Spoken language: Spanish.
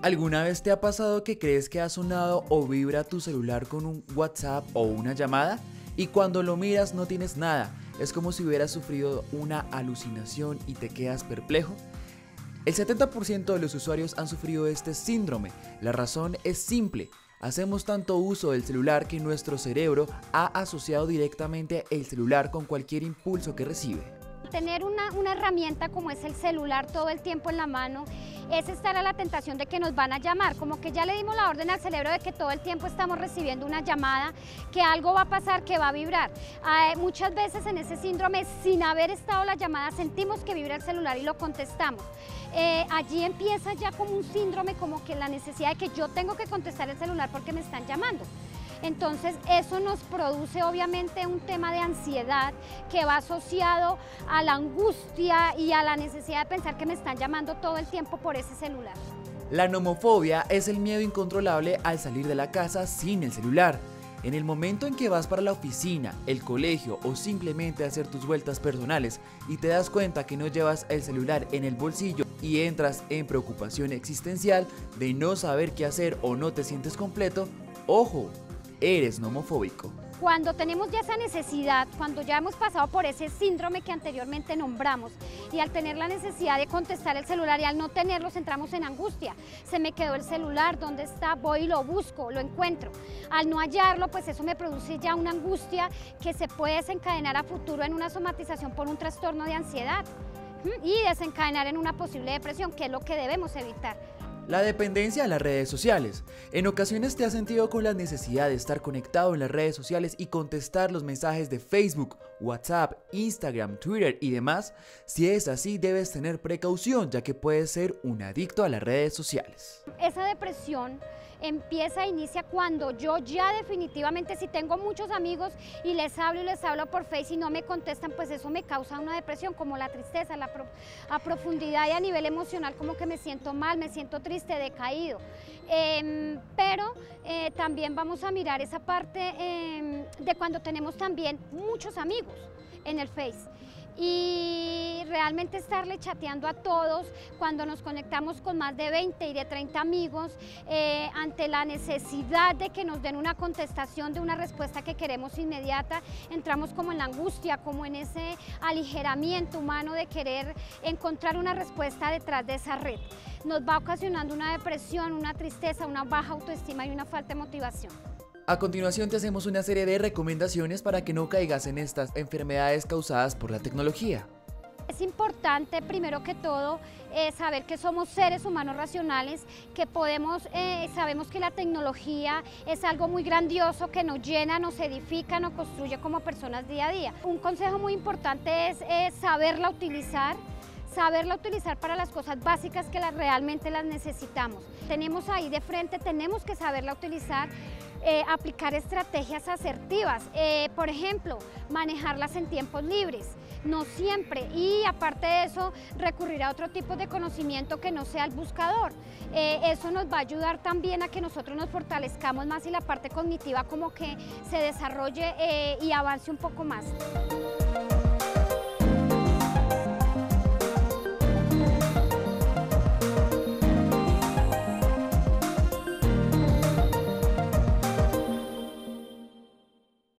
¿Alguna vez te ha pasado que crees que ha sonado o vibra tu celular con un WhatsApp o una llamada? Y cuando lo miras no tienes nada. Es como si hubieras sufrido una alucinación y te quedas perplejo. El 70% de los usuarios han sufrido este síndrome. La razón es simple. Hacemos tanto uso del celular que nuestro cerebro ha asociado directamente el celular con cualquier impulso que recibe. Tener una, una, herramienta como es el celular todo el tiempo en la mano es estar a la tentación de que nos van a llamar, como que ya le dimos la orden al cerebro de que todo el tiempo estamos recibiendo una llamada, que algo va a pasar, que va a vibrar. Eh, muchas veces en ese síndrome, sin haber estado la llamada, sentimos que vibra el celular y lo contestamos. Eh, allí empieza ya como un síndrome, como que la necesidad de que yo tengo que contestar el celular porque me están llamando. Entonces eso nos produce obviamente un tema de ansiedad que va asociado a la angustia y a la necesidad de pensar que me están llamando todo el tiempo por ese celular. La nomofobia es el miedo incontrolable al salir de la casa sin el celular. En el momento en que vas para la oficina, el colegio o simplemente hacer tus vueltas personales y te das cuenta que no llevas el celular en el bolsillo y entras en preocupación existencial de no saber qué hacer o no te sientes completo, ojo, eres nomofóbico. Cuando tenemos ya esa necesidad, cuando ya hemos pasado por ese síndrome que anteriormente nombramos y al tener la necesidad de contestar el celular y al no tenerlos entramos en angustia. Se me quedó el celular, ¿dónde está? Voy y lo busco, lo encuentro. Al no hallarlo, pues eso me produce ya una angustia que se puede desencadenar a futuro en una somatización por un trastorno de ansiedad y desencadenar en una posible depresión, que es lo que debemos evitar. La dependencia a las redes sociales. En ocasiones te has sentido con la necesidad de estar conectado en las redes sociales y contestar los mensajes de Facebook, WhatsApp, Instagram, Twitter y demás. Si es así, debes tener precaución ya que puedes ser un adicto a las redes sociales. Esa depresión empieza, inicia cuando yo ya definitivamente si tengo muchos amigos y les hablo y les hablo por Face y no me contestan, pues eso me causa una depresión como la tristeza, la a profundidad y a nivel emocional como que me siento mal, me siento triste, decaído. Em, pero eh, también vamos a mirar esa parte em, de cuando tenemos también muchos amigos en el Face y realmente estarle chateando a todos cuando nos conectamos con más de 20 y de 30 amigos eh, ante la necesidad de que nos den una contestación de una respuesta que queremos inmediata, entramos como en la angustia, como en ese aligeramiento humano de querer encontrar una respuesta detrás de esa red. Nos va ocasionando una depresión, una tristeza, una baja autoestima y una falta de motivación. A continuación te hacemos una serie de recomendaciones para que no caigas en estas enfermedades causadas por la tecnología. Es importante, primero que todo, eh, saber que somos seres humanos racionales, que podemos, eh, sabemos que la tecnología es algo muy grandioso, que nos llena, nos edifica, nos construye como personas día a día. Un consejo muy importante es saberla utilizar, saberla utilizar para las cosas básicas que realmente las necesitamos. Tenemos ahí de frente, tenemos que saberla utilizar, eh, aplicar estrategias asertivas, eh, por ejemplo, manejarlas en tiempos libres, no siempre, y aparte de eso, recurrir a otro tipo de conocimiento que no sea el buscador. Eh, eso nos va a ayudar también a que nosotros nos fortalezcamos más y la parte cognitiva como que se desarrolle y avance un poco más.